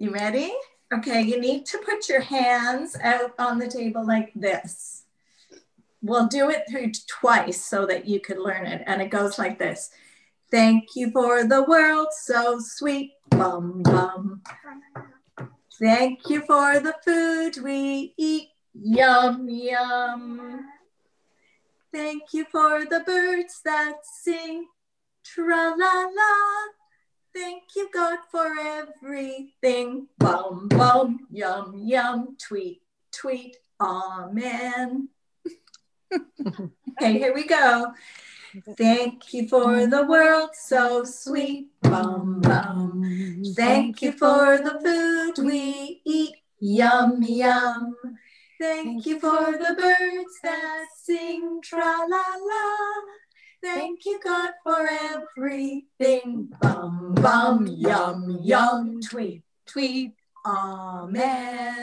You ready? Okay, you need to put your hands out on the table like this. We'll do it through twice so that you could learn it. And it goes like this. Thank you for the world so sweet. Bum bum. Thank you for the food we eat. Yum yum. Thank you for the birds that sing. Tra la la. Thank you, God, for everything. Bum, bum, yum, yum, tweet, tweet, amen. okay, here we go. Thank you for the world so sweet. Bum, bum. Thank you for the food we eat. Yum, yum. Thank you for the birds that sing. Tra la la. Thank you, God, for everything. Bum, bum, yum, yum, tweet, tweet. Amen.